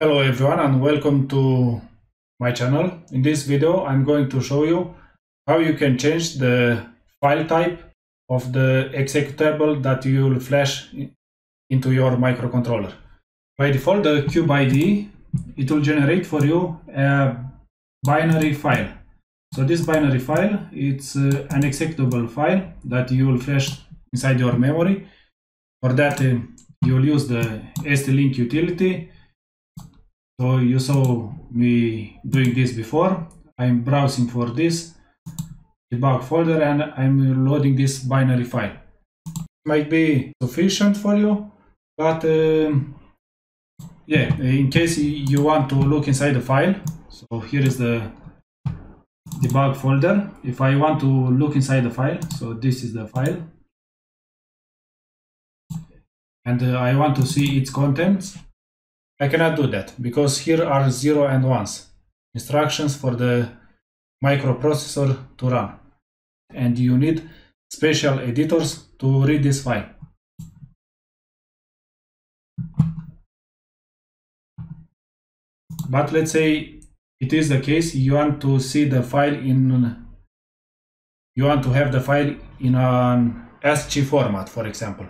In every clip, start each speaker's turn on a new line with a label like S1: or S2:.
S1: Hello everyone and welcome to my channel. In this video I'm going to show you how you can change the file type of the executable that you will flash into your microcontroller. By default the Cube IDE it will generate for you a binary file. So this binary file it's uh, an executable file that you will flash inside your memory. For that uh, you will use the ST-Link utility so you saw me doing this before. I'm browsing for this debug folder and I'm loading this binary file. Might be sufficient for you, but um, yeah, in case you want to look inside the file, so here is the debug folder. If I want to look inside the file, so this is the file, and uh, I want to see its contents, I cannot do that because here are 0 and 1s, instructions for the microprocessor to run. And you need special editors to read this file. But let's say it is the case you want to see the file in you want to have the file in an ASCII format, for example.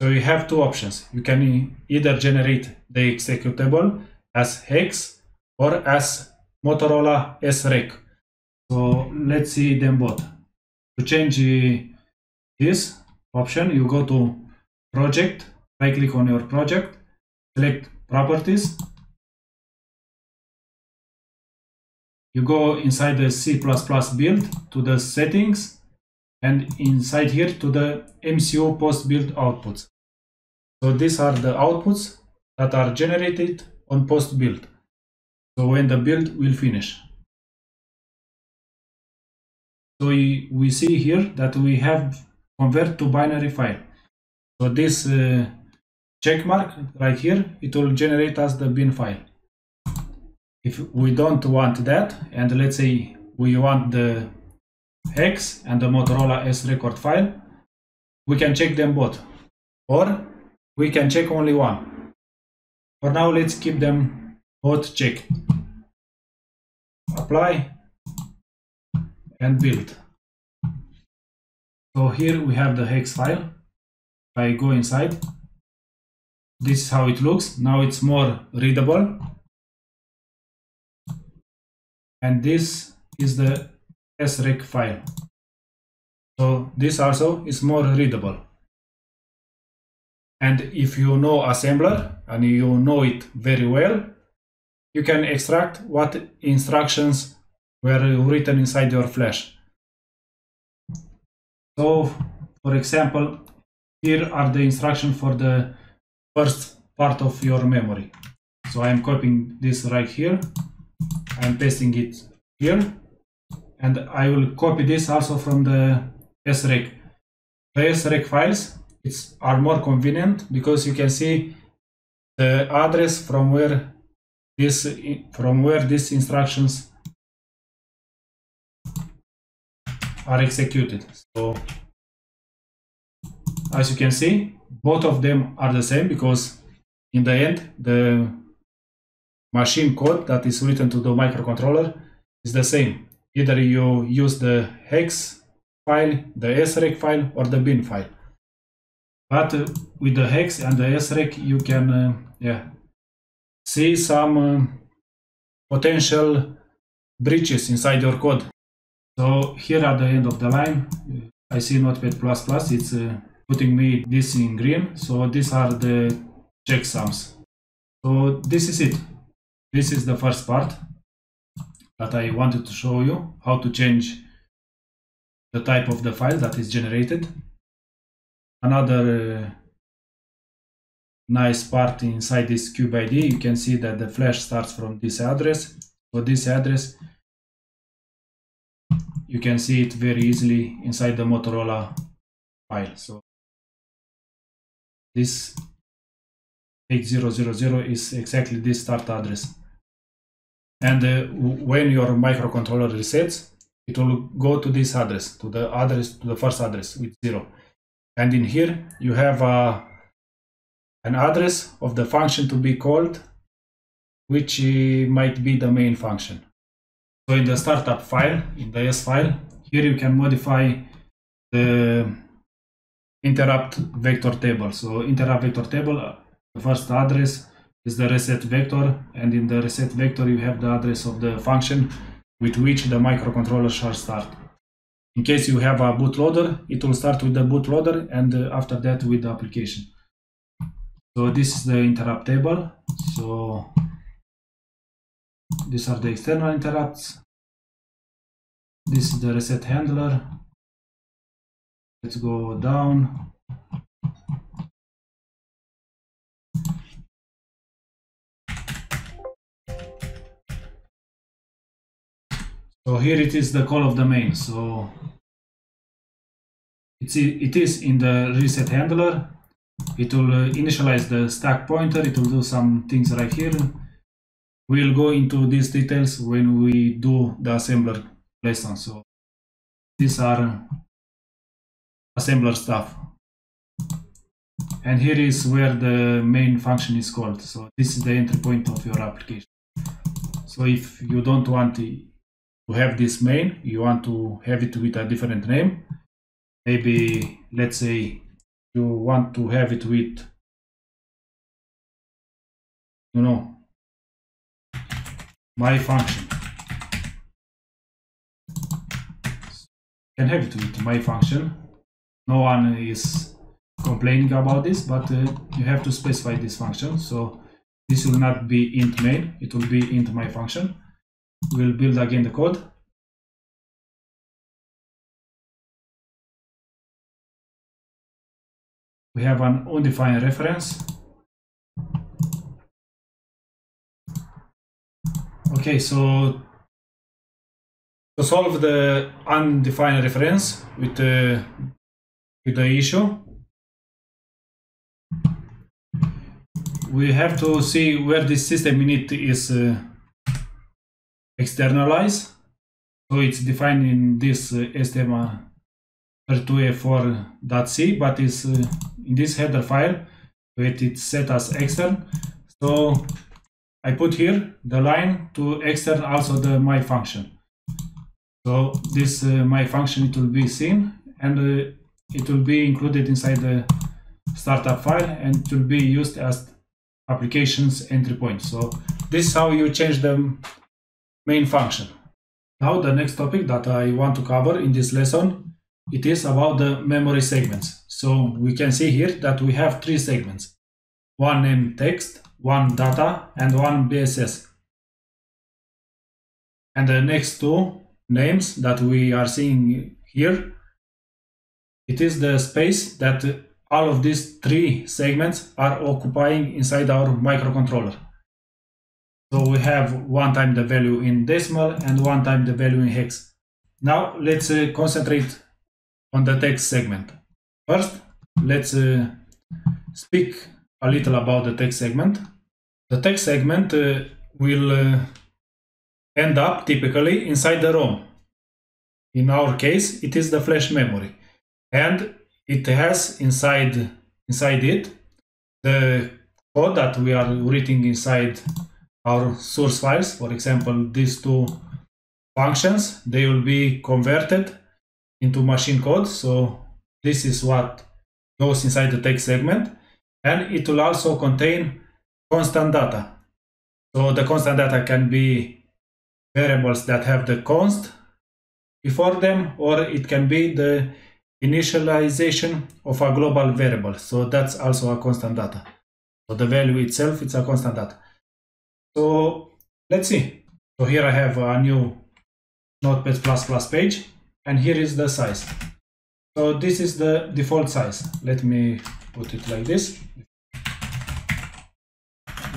S1: So you have two options. You can either generate the executable as hex or as Motorola SREC. So let's see them both. To change uh, this option, you go to project, right click on your project, select properties. You go inside the C++ build to the settings and inside here to the MCU post build outputs. So these are the outputs that are generated on post build. So when the build will finish. So we, we see here that we have convert to binary file. So this uh, check mark right here, it will generate us the bin file. If we don't want that, and let's say we want the hex and the Motorola S record file, we can check them both. Or we can check only one. For now, let's keep them both checked. Apply and build. So here we have the hex file. If I go inside, this is how it looks. Now it's more readable. And this is the srec file. So this also is more readable. And if you know assembler and you know it very well, you can extract what instructions were written inside your flash. So, for example, here are the instructions for the first part of your memory. So I am copying this right here. I am pasting it here and I will copy this also from the SREC. The SREC files it's, are more convenient because you can see the address from where this from where these instructions are executed. So as you can see, both of them are the same because in the end the machine code that is written to the microcontroller is the same either you use the hex file, the srec file, or the bin file. But uh, with the hex and the srec, you can uh, yeah, see some uh, potential breaches inside your code. So here at the end of the line, I see Notepad++, it's uh, putting me this in green. So these are the checksums. So this is it. This is the first part that I wanted to show you how to change the type of the file that is generated. Another uh, nice part inside this cube IDE, you can see that the flash starts from this address. So this address, you can see it very easily inside the Motorola file. So this 8000 is exactly this start address and uh, when your microcontroller resets it will go to this address to the address to the first address with zero and in here you have uh, an address of the function to be called which uh, might be the main function. So in the startup file, in the S file, here you can modify the interrupt vector table. So interrupt vector table, the first address is the reset vector, and in the reset vector you have the address of the function with which the microcontroller shall start. In case you have a bootloader, it will start with the bootloader and uh, after that with the application. So this is the interrupt table. So these are the external interrupts. This is the reset handler. Let's go down. So here it is the call of the main. So it's, it is in the reset handler. It will uh, initialize the stack pointer. It will do some things right here. We'll go into these details when we do the assembler lesson. So these are assembler stuff. And here is where the main function is called. So this is the entry point of your application. So if you don't want to have this main, you want to have it with a different name. Maybe let's say you want to have it with you know my function. Can have it with my function. No one is complaining about this but uh, you have to specify this function. So this will not be int main it will be int my function we'll build again the code. We have an undefined reference. Okay so to solve the undefined reference with the with the issue we have to see where this system init is uh, externalized so it's defined in this uh, stm32f4.c but is uh, in this header file where it's set as extern so I put here the line to extern also the my function so this uh, my function it will be seen and uh, it will be included inside the startup file and it will be used as applications entry point so this is how you change the main function now the next topic that I want to cover in this lesson it is about the memory segments so we can see here that we have three segments. One named text, one data, and one BSS. And the next two names that we are seeing here, it is the space that all of these three segments are occupying inside our microcontroller. So we have one time the value in decimal and one time the value in hex. Now let's uh, concentrate on the text segment. First, let's uh, speak a little about the text segment. The text segment uh, will uh, end up typically inside the ROM. In our case, it is the flash memory. And it has inside, inside it the code that we are writing inside our source files. For example, these two functions, they will be converted into machine code. So this is what goes inside the text segment. And it will also contain constant data. So the constant data can be variables that have the const before them, or it can be the initialization of a global variable. So that's also a constant data. So the value itself, it's a constant data. So let's see. So here I have a new Notepad++ plus page, and here is the size. So this is the default size. Let me put it like this.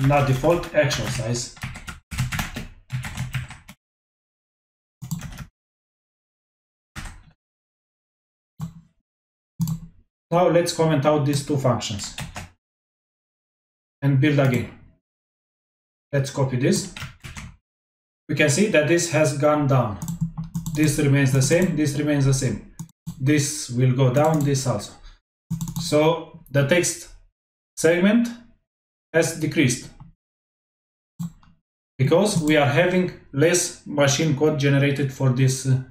S1: Not default, actual size. Now let's comment out these two functions and build again. Let's copy this. We can see that this has gone down. This remains the same, this remains the same this will go down, this also. So the text segment has decreased. because we are having less machine code generated for this uh,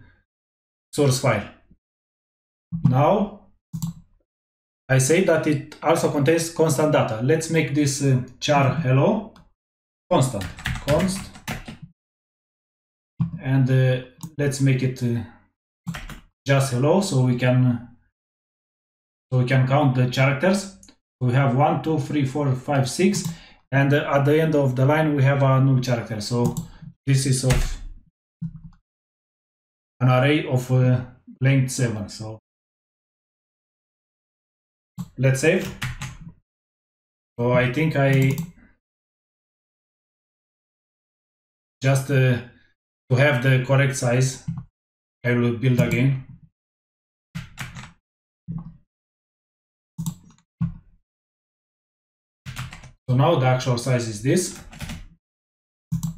S1: source file. Now, I say that it also contains constant data. Let's make this uh, char hello constant, const, and uh, let's make it uh, just hello so we can so we can count the characters. We have one, two, three, four, five, six, and uh, at the end of the line we have a new character. So this is of an array of uh, length 7. So let's save. So I think I just uh, to have the correct size, I will build again. So now the actual size is this.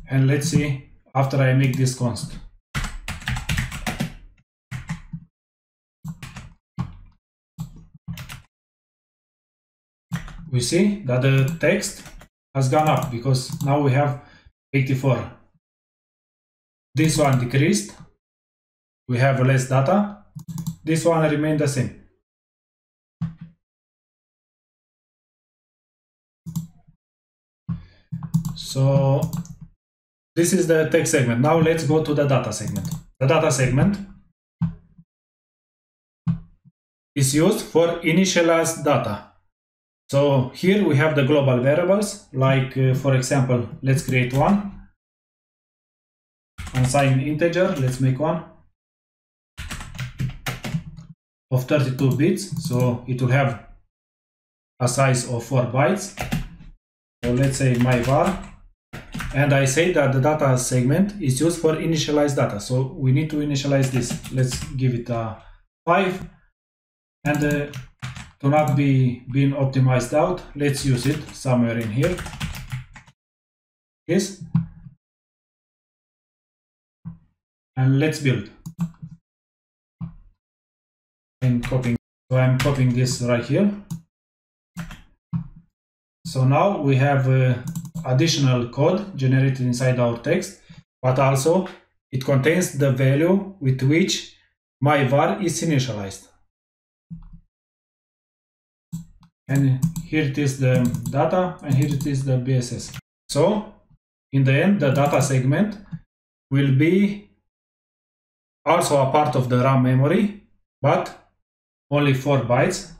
S1: And let's see after I make this const. We see that the text has gone up because now we have 84. This one decreased. We have less data. This one remained the same. So this is the text segment. Now let's go to the data segment. The data segment is used for initialized data. So here we have the global variables, like uh, for example, let's create one. Unsigned integer, let's make one of 32 bits. So it will have a size of 4 bytes. So let's say my var and I say that the data segment is used for initialized data. So we need to initialize this. Let's give it a 5 and uh, to not be being optimized out, let's use it somewhere in here. This. And let's build. I'm copying. So I'm copying this right here. So now we have uh, additional code generated inside our text, but also it contains the value with which my var is initialized. And here it is the data and here it is the BSS. So in the end, the data segment will be also a part of the RAM memory, but only 4 bytes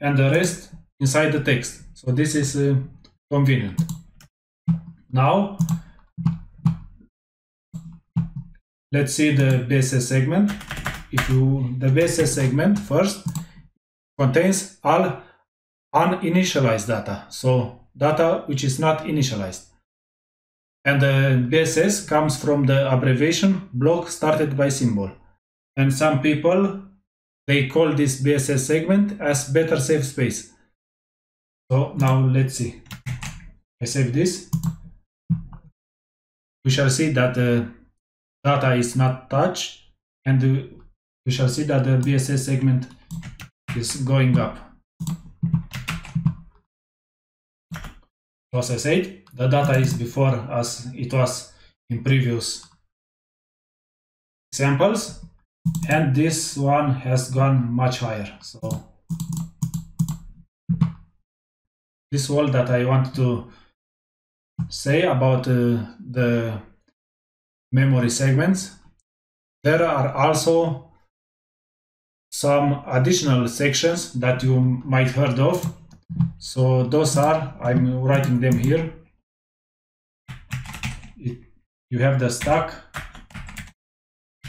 S1: and the rest inside the text. So this is uh, convenient. Now, let's see the BSS segment. If you the BSS segment first contains all uninitialized data, so data which is not initialized. And the BSS comes from the abbreviation block started by symbol. And some people they call this BSS segment as better safe space. So now let's see. I save this we shall see that the data is not touched and we shall see that the BSS segment is going up. Process 8, the data is before as it was in previous samples and this one has gone much higher. So this wall that I want to say about uh, the memory segments, there are also some additional sections that you might heard of. So those are, I'm writing them here. It, you have the stack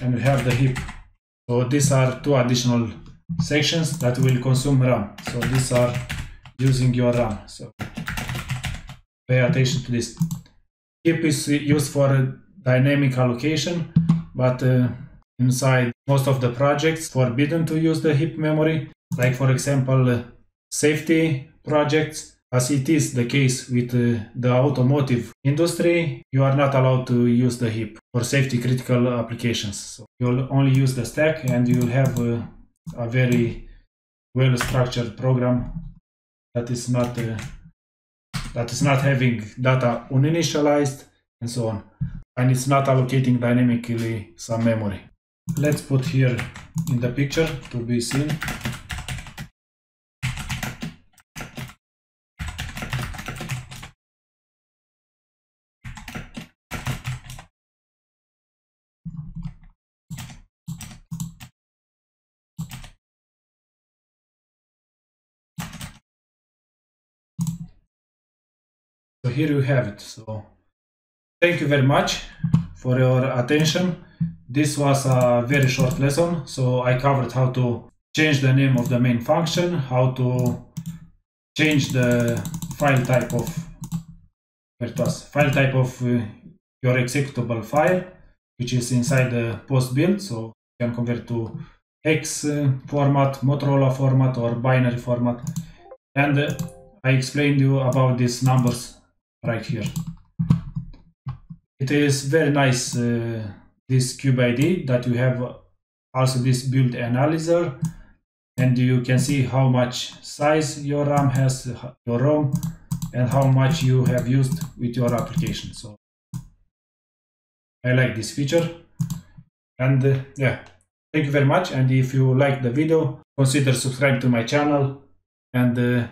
S1: and you have the heap. So these are two additional sections that will consume RAM. So these are using your RAM. So pay attention to this. Heap is used for dynamic allocation, but uh, inside most of the projects forbidden to use the heap memory, like for example uh, safety projects, as it is the case with uh, the automotive industry, you are not allowed to use the heap for safety critical applications. So you'll only use the stack and you'll have uh, a very well structured program that is not uh, that is not having data uninitialized and so on. And it's not allocating dynamically some memory. Let's put here in the picture to be seen. Here you have it. So thank you very much for your attention. This was a very short lesson. So I covered how to change the name of the main function, how to change the file type of it was file type of uh, your executable file, which is inside the post build. So you can convert to hex uh, format, Motorola format, or binary format. And uh, I explained you about these numbers right here. It is very nice uh, this cube IDE that you have also this build analyzer and you can see how much size your RAM has, your ROM and how much you have used with your application. So I like this feature and uh, yeah, thank you very much. And if you like the video, consider subscribe to my channel and uh,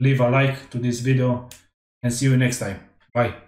S1: leave a like to this video and see you next time. Bye.